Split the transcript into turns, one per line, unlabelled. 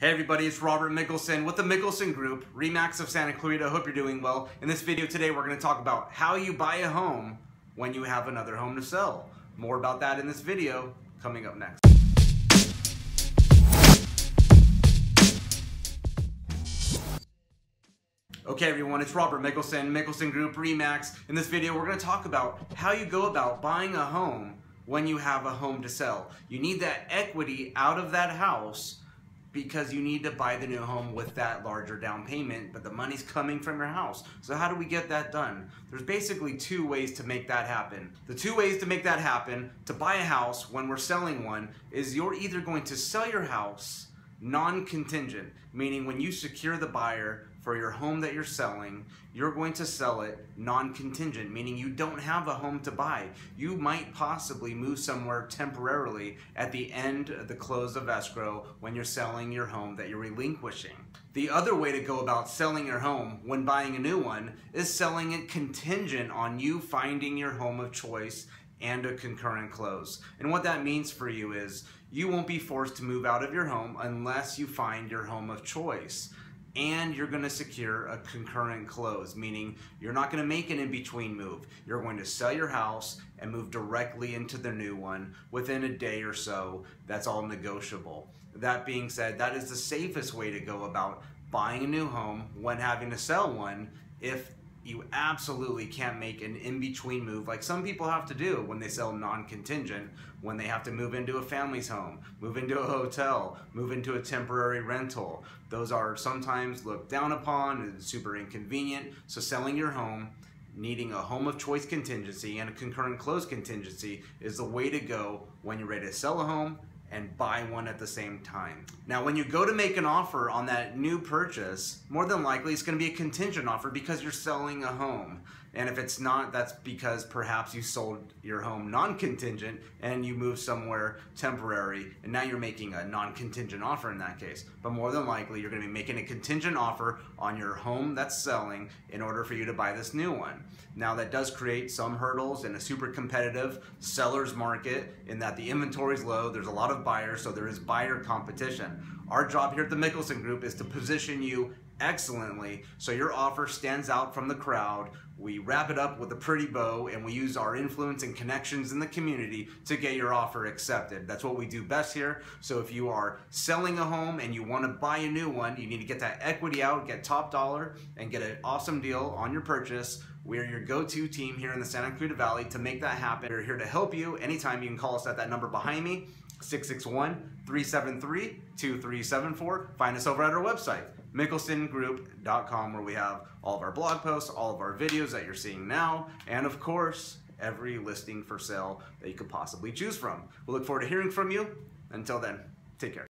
Hey everybody, it's Robert Mickalson with the Mickalson Group, Remax of Santa Clarita. Hope you're doing well. In this video today, we're going to talk about how you buy a home when you have another home to sell. More about that in this video coming up next. Okay everyone, it's Robert Mickalson, Mickalson Group, Remax. In this video, we're going to talk about how you go about buying a home when you have a home to sell. You need that equity out of that house because you need to buy the new home with that larger down payment, but the money's coming from your house. So how do we get that done? There's basically two ways to make that happen. The two ways to make that happen, to buy a house when we're selling one, is you're either going to sell your house non-contingent, meaning when you secure the buyer, for your home that you're selling, you're going to sell it non-contingent, meaning you don't have a home to buy. You might possibly move somewhere temporarily at the end of the close of escrow when you're selling your home that you're relinquishing. The other way to go about selling your home when buying a new one is selling it contingent on you finding your home of choice and a concurrent close. And what that means for you is you won't be forced to move out of your home unless you find your home of choice and you're going to secure a concurrent close, meaning you're not going to make an in-between move. You're going to sell your house and move directly into the new one within a day or so. That's all negotiable. That being said, that is the safest way to go about buying a new home when having to sell one if you absolutely can't make an in-between move like some people have to do when they sell non-contingent, when they have to move into a family's home, move into a hotel, move into a temporary rental. Those are sometimes looked down upon and super inconvenient. So selling your home needing a home of choice contingency and a concurrent close contingency is the way to go when you're ready to sell a home and buy one at the same time. Now, when you go to make an offer on that new purchase, more than likely it's going to be a contingent offer because you're selling a home. And if it's not, that's because perhaps you sold your home non-contingent and you moved somewhere temporary and now you're making a non-contingent offer in that case. But more than likely, you're gonna be making a contingent offer on your home that's selling in order for you to buy this new one. Now that does create some hurdles in a super competitive seller's market in that the inventory is low, there's a lot of buyers, so there is buyer competition. Our job here at the Mickalson Group is to position you excellently so your offer stands out from the crowd. We wrap it up with a pretty bow and we use our influence and connections in the community to get your offer accepted. That's what we do best here. So if you are selling a home and you want to buy a new one, you need to get that equity out, get top dollar, and get an awesome deal on your purchase. We're your go-to team here in the Santa Clarita Valley to make that happen. We're here to help you. Anytime you can call us at that number behind me, 661-373-2374. Find us over at our website, mickalsongroup.com where we have all of our blog posts, all of our videos that you're seeing now, and of course, every listing for sale that you could possibly choose from. We'll look forward to hearing from you. Until then, take care.